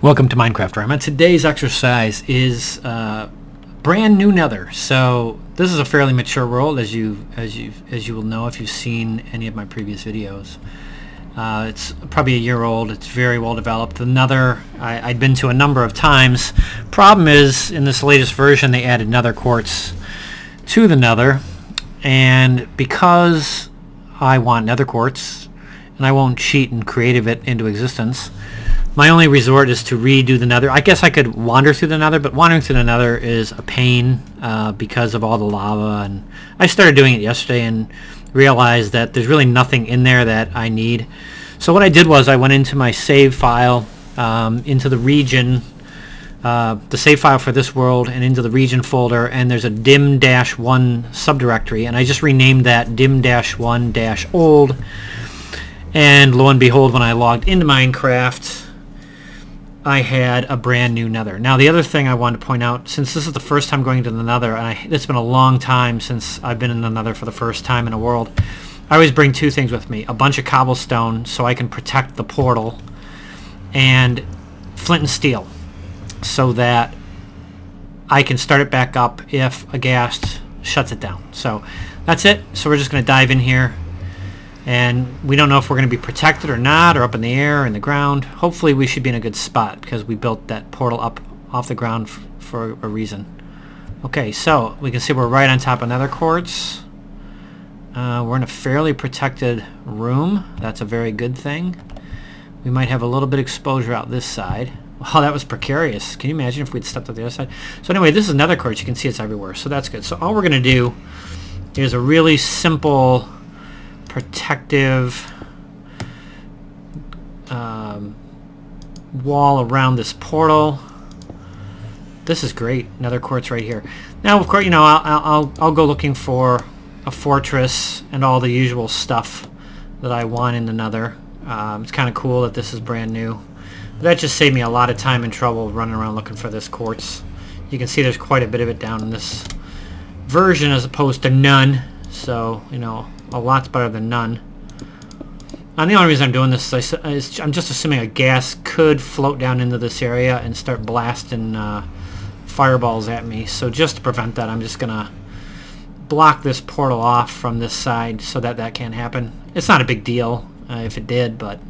Welcome to Minecraft Rama. Today's exercise is uh, brand new Nether. So this is a fairly mature world, as you as you as you will know if you've seen any of my previous videos. Uh, it's probably a year old. It's very well developed. The Nether I, I'd been to a number of times. Problem is, in this latest version, they added Nether quartz to the Nether, and because I want Nether quartz, and I won't cheat and create it into existence. My only resort is to redo the nether. I guess I could wander through the nether, but wandering through the nether is a pain uh, because of all the lava. And I started doing it yesterday and realized that there's really nothing in there that I need. So what I did was I went into my save file, um, into the region, uh, the save file for this world, and into the region folder, and there's a dim-1 subdirectory, and I just renamed that dim-1-old. And lo and behold, when I logged into Minecraft, I had a brand new nether. Now the other thing I wanted to point out, since this is the first time going to the nether, and I, it's been a long time since I've been in the nether for the first time in a world, I always bring two things with me. A bunch of cobblestone so I can protect the portal, and flint and steel so that I can start it back up if a ghast shuts it down. So that's it. So we're just going to dive in here and we don't know if we're going to be protected or not or up in the air or in the ground hopefully we should be in a good spot because we built that portal up off the ground for a reason okay so we can see we're right on top of nether quartz uh, we're in a fairly protected room that's a very good thing we might have a little bit exposure out this side Wow, that was precarious. Can you imagine if we'd stepped up the other side? So anyway, this is nether quartz. You can see it's everywhere. So that's good. So all we're going to do is a really simple protective um, wall around this portal. This is great. Another quartz right here. Now, of course, you know, I'll, I'll, I'll go looking for a fortress and all the usual stuff that I want in another. Um, it's kind of cool that this is brand new. But that just saved me a lot of time and trouble running around looking for this quartz. You can see there's quite a bit of it down in this version as opposed to none. So, you know, a lot's better than none. And the only reason I'm doing this is, I, I'm just assuming a ghast could float down into this area and start blasting uh, fireballs at me. So just to prevent that, I'm just going to block this portal off from this side so that that can't happen. It's not a big deal uh, if it did, but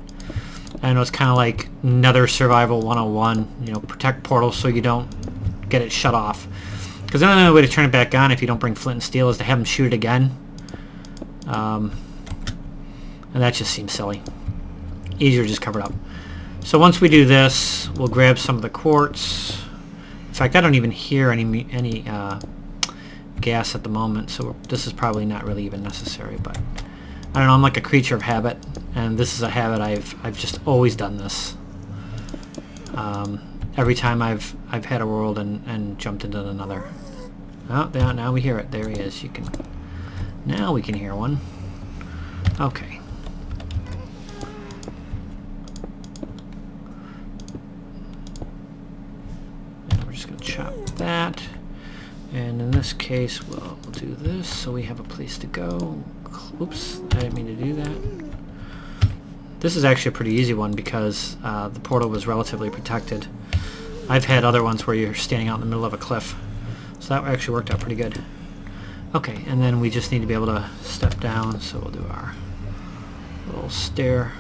I know it's kind of like Nether Survival 101. You know, protect portals so you don't get it shut off. Because the only way to turn it back on if you don't bring flint and steel is to have them shoot it again. Um, and that just seems silly. Easier to just cover it up. So once we do this, we'll grab some of the quartz. In fact, I don't even hear any any uh, ghast at the moment, so this is probably not really even necessary. But I don't know. I'm like a creature of habit, and this is a habit I've I've just always done this. Um, every time I've I've had a world and and jumped into another. Oh, now now we hear it. There he is. You can now we can hear one. Okay. And we're just to chop that. And in this case, we'll do this so we have a place to go. Oops, I didn't mean to do that. This is actually a pretty easy one because uh, the portal was relatively protected. I've had other ones where you're standing out in the middle of a cliff. So that actually worked out pretty good. Okay, and then we just need to be able to step down, so we'll do our little stair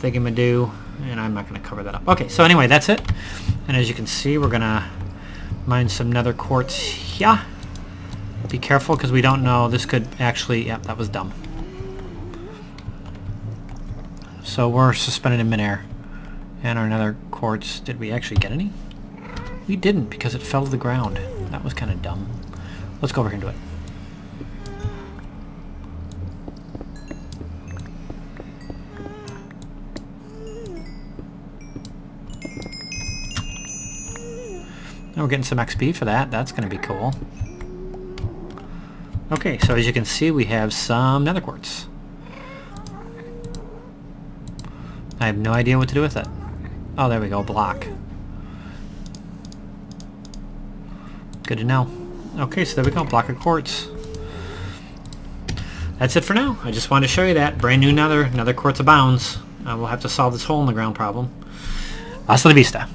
thingamadoo, and I'm not going to cover that up. Okay, so anyway, that's it. And as you can see, we're going to mine some nether quartz here. Be careful, because we don't know. This could actually... Yep, that was dumb. So we're suspended in midair. And our nether quartz... Did we actually get any? We didn't, because it fell to the ground. That was kind of dumb. Let's go over here and do it. And we're getting some XP for that. That's going to be cool. Okay, so as you can see, we have some nether quartz. I have no idea what to do with it. Oh, there we go, block. Good to know. Okay, so there we go, block of quartz. That's it for now. I just wanted to show you that. Brand new nether, nether quartz abounds. Uh, we'll have to solve this hole in the ground problem. Hasta la vista.